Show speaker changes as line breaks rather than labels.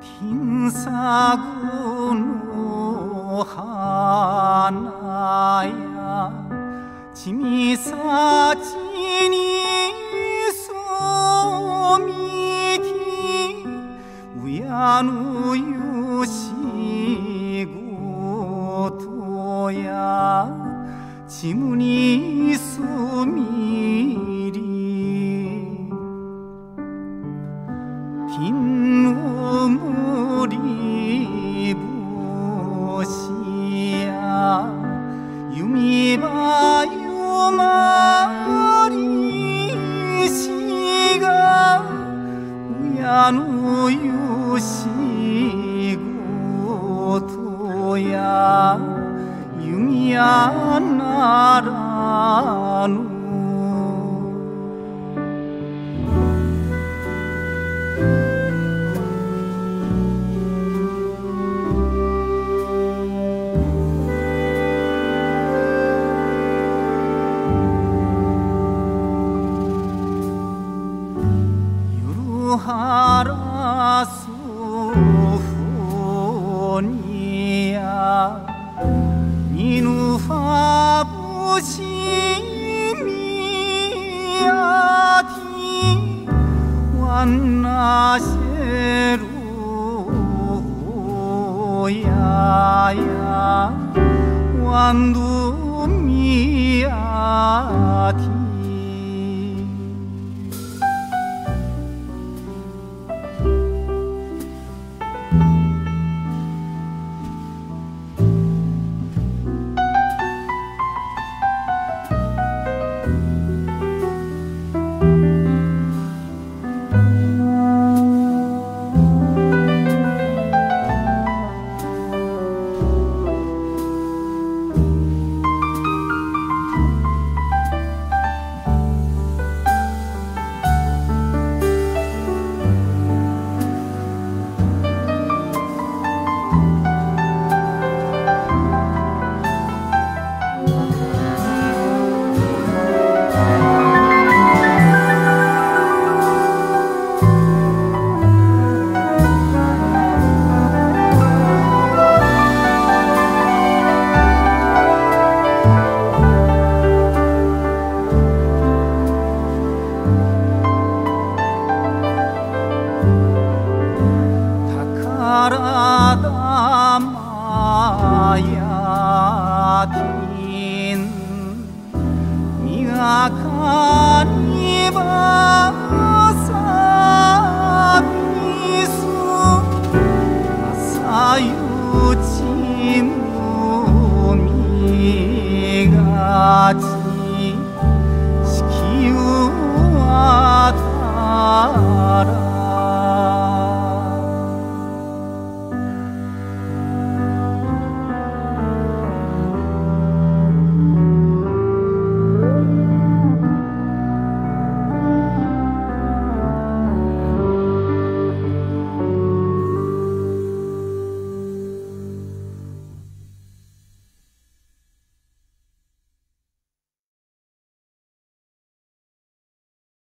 빈사구노 하나야 짐이 사진이 소미디 우야누유시고 도야 지문이 수 누유시고 도야 유미야 나라누 유루하라 수훈이야. 니누하부시미야 디 완나세루야야. 완두 하야딘 미약한 이바사 미수 아사유진 무미같이